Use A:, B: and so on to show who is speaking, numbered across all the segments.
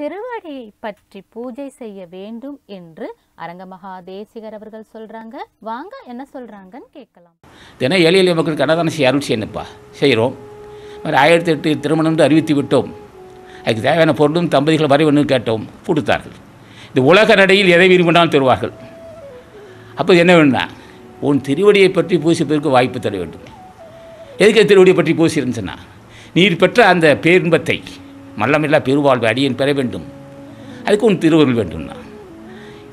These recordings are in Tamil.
A: திருவடியை பற்றி பூஜை செய்ய வேண்டும் என்று அரங்கமகா தேசிகர் அவர்கள் சொல்றாங்க. வாங்க என்ன சொல்றாங்கன்னு கேட்கலாம்.
B: தினம் ஏழை எளிய மக்களுக்கு அன்னதானம் செய்ய அருள் செய்யணுப்பா செய்கிறோம். மாதிரி ஆயிரத்தி எட்டு திருமணம் அறிவித்து விட்டோம். அதுக்கு தேவையான பொருளும் தம்பதிகள் வரை கேட்டோம். கொடுத்தார்கள். இந்த உலக நடையில் எதை விரும்பினாலும் தருவார்கள். அப்போ என்ன வேணும்னா உன் திருவடியை பற்றி பூசிப்பதற்கு வாய்ப்பு தர வேண்டும். எதுக்கு திருவடியை பற்றி பூசி இருந்துச்சுன்னா நீர் பெற்ற அந்த பேரின்பத்தை மல்லமில்லா பெருவாழ்வு அடியன் பெற வேண்டும். அதுக்கு உன் திருவருள் வேண்டும்னா.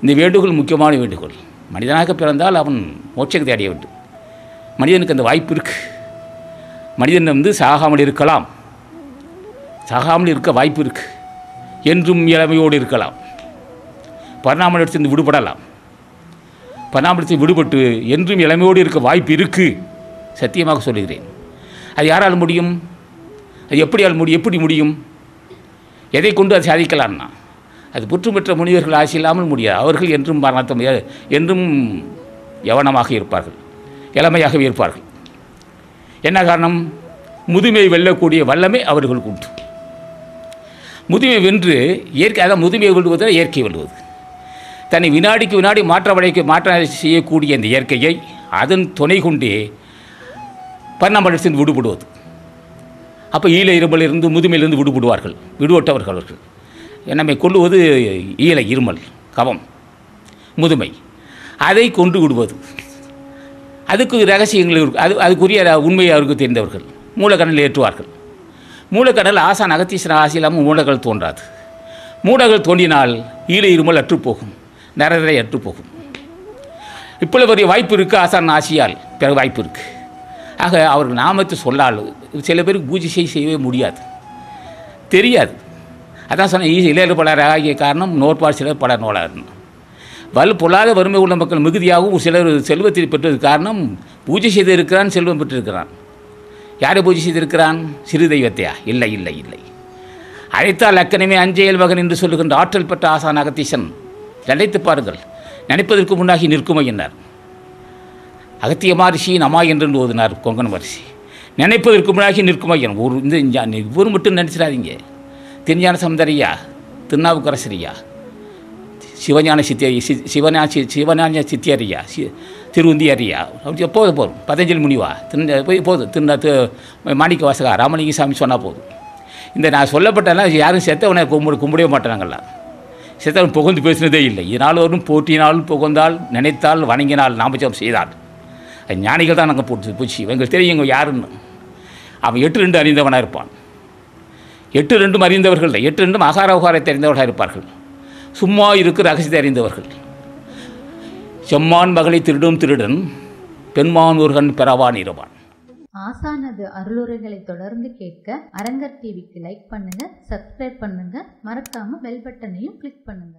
B: இந்த வேண்டுகோள் முக்கியமான வேண்டுகோள். மனிதனாக பிறந்தால் அவன் மோட்சத்தை அடைய வேண்டும். மனிதனுக்கு அந்த வாய்ப்பு இருக்குது மனிதன் வந்து சாகாமல் இருக்கலாம். சாகாமல் இருக்க வாய்ப்பு இருக்குது என்றும் இளமையோடு இருக்கலாம். பரிணாமத்திலிருந்து விடுபடலாம். பரணாமலத்தில் விடுபட்டு என்றும் இளமையோடு இருக்க வாய்ப்பு இருக்குது சத்தியமாக சொல்லுகிறேன். அது யாரால் முடியும்? அது எப்படியால் முடியும் எப்படி முடியும்? எதை கொண்டு அதை சாதிக்கலாம்னா? அது புற்று பெற்ற முனிவர்கள் ஆசை இல்லாமல் முடியாது. அவர்கள் என்றும் மரணத்தம் என்றும் யவனமாக இருப்பார்கள். இளமையாகவே இருப்பார்கள். என்ன காரணம்? முதுமை வெல்லக்கூடிய வல்லமை அவர்களுக்கு உண்டு. முதுமை வென்று இயற்கை அதான் முதுமையை வெல்லுவது இயற்கை வெல்லுவது தன்னை வினாடிக்கு வினாடி மாற்ற வளைக்க மாற்ற செய்யக்கூடிய இந்த இயற்கையை அதன் துணை கொண்டே பரிணாமத்திலிருந்து விடுபடுவது. அப்போ ஈழ இருமலிருந்து முதுமையிலிருந்து விடுபடுவார்கள் விடுபட்டவர்கள் அவர்கள். நம்மை கொள்ளுவது ஈழ இருமல் கவம் முதுமை. அதை கொண்டு விடுவது. அதுக்கு ரகசியங்கள் இருக்கு அது அதுக்குரிய உண்மையை அவருக்கு தெரிந்தவர்கள். மூலக்கடலில் ஏற்றுவார்கள். மூலக்கடல் ஆசான் அகத்தீஸ்வரன் ஆசை இல்லாமல் மூலக்கடல் தோன்றாது. மூடகள் தோன்றினால் ஈழ இருமல் அற்றுப்போகும் நிறைய அற்றுப்போகும் இப்பொழுது பெரிய வாய்ப்பு இருக்குது ஆசான் ஆசியால் பிற வாய்ப்பு இருக்குது ஆக அவர் நாமத்தை சொல்லால் சில பேருக்கு பூஜை செய்ய செய்யவே முடியாது. தெரியாது. அதான் சொன்னேன் ஈ இளையர் பலர் ஆகிய காரணம் நோட்பாடு சிலர் பல நோலார். வல் பொல்லாத வறுமை உள்ள மக்கள் மிகுதியாகவும் சிலர் செல்வத்தை பெற்றது காரணம் பூஜை செய்திருக்கிறான் செல்வம் பெற்றிருக்கிறான். யாரை பூஜை செய்திருக்கிறான்? சிறு தெய்வத்தையா? இல்லை இல்லை இல்லை. அழைத்தால் அக்கனமே அஞ்சையல் மகன் என்று சொல்லுகின்ற ஆற்றல் பெற்ற ஆசான் அகத்தீசன் நினைத்து பாருங்கள் நினைப்பதற்கு முன்னாகி நிற்குமை என்னார்? அகத்திய மகரிஷி நமா என்று ஓதினார் கொங்கன் மகரிஷி. நினைப்பதற்கு முன்னாகி நிற்குமையன் ஒரு இந்த ஞா- மட்டும் நினச்சிடாதீங்க. திருஞான சமுதரையா திருநாவுக்கரசரியா சிவஞான சித்தியரி சி சிவஞான சி சிவஞான சித்தியரியா சி திருவுந்தியரியா அப்படி போதும் போதும். பதஞ்சலி முனிவா திரு போய் போதும் திருநா திரு மாணிக்க வாசகா ராமலிங்க சாமி சொன்னால் போதும். இந்த நான் சொல்லப்பட்டெல்லாம் யாரும் செத்தவனை கும்பிட கும்பிடவே மாட்டாங்கல்ல செத்தவன் புகழ்ந்து பேசினதே இல்லை. இதனால் வரும் போட்டினாலும் புகழ்ந்தால் நினைத்தால் வணங்கினால் நாமஜம் செய்தால். ஞானிகள் தான் நாங்கள் போட்டு பூச்சி. எங்களுக்கு தெரியும் இவங்க யாருன்னு. அவன் எட்டு ரெண்டு அறிந்தவனாக இருப்பான். எட்டு ரெண்டும் அறிந்தவர்கள் இல்லை. எட்டு ரெண்டும் அகார தெரிந்தவர்களாக இருப்பார்கள். சும்மா இருக்கு ரகசியத்தை அறிந்தவர்கள். செம்மான் மகளை திருடும் திருடன் பெண்மான் ஒருகன் பெறவான் இருவான்.
A: ஆசானது அருளுரைகளை தொடர்ந்து கேட்க அரங்கர் டிவிக்கு லைக் பண்ணுங்க சப்ஸ்கிரைப் பண்ணுங்க. மறக்காம பெல் பட்டனையும் கிளிக் பண்ணுங்க.